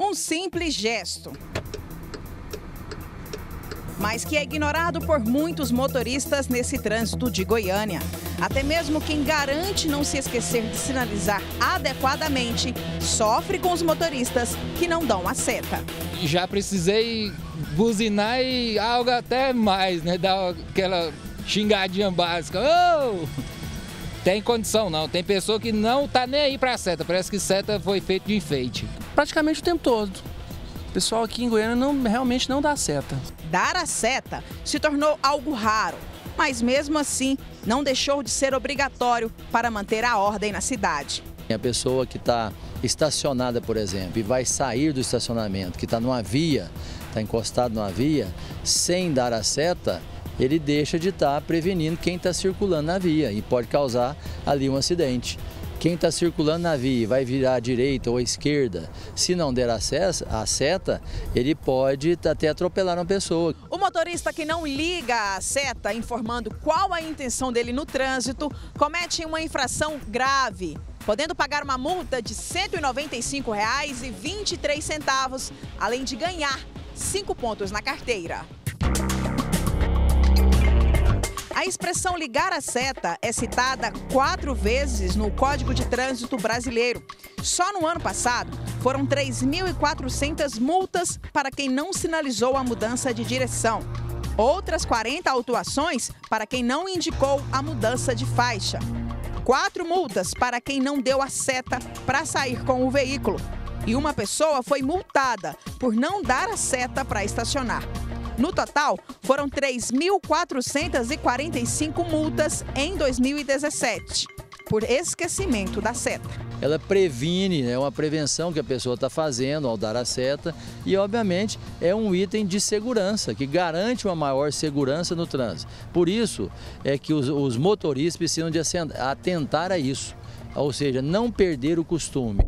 Um simples gesto. Mas que é ignorado por muitos motoristas nesse trânsito de Goiânia. Até mesmo quem garante não se esquecer de sinalizar adequadamente sofre com os motoristas que não dão a seta. Já precisei buzinar e algo até mais, né? Dar aquela xingadinha básica. Oh! Tem condição não, tem pessoa que não tá nem aí pra seta, parece que seta foi feito de enfeite. Praticamente o tempo todo. O pessoal aqui em Goiânia não, realmente não dá seta. Dar a seta se tornou algo raro, mas mesmo assim não deixou de ser obrigatório para manter a ordem na cidade. A pessoa que está estacionada, por exemplo, e vai sair do estacionamento, que está numa via, está encostado numa via, sem dar a seta, ele deixa de estar tá prevenindo quem está circulando na via e pode causar ali um acidente. Quem está circulando na via vai virar à direita ou à esquerda, se não der acesso à seta, ele pode até atropelar uma pessoa. O motorista que não liga a seta informando qual a intenção dele no trânsito comete uma infração grave, podendo pagar uma multa de R$ 195,23, além de ganhar cinco pontos na carteira. Expressão ligar a seta é citada quatro vezes no Código de Trânsito Brasileiro. Só no ano passado, foram 3.400 multas para quem não sinalizou a mudança de direção. Outras 40 autuações para quem não indicou a mudança de faixa. Quatro multas para quem não deu a seta para sair com o veículo. E uma pessoa foi multada por não dar a seta para estacionar. No total, foram 3.445 multas em 2017 por esquecimento da seta. Ela previne, é uma prevenção que a pessoa está fazendo ao dar a seta e, obviamente, é um item de segurança, que garante uma maior segurança no trânsito. Por isso é que os, os motoristas precisam de atentar a isso, ou seja, não perder o costume.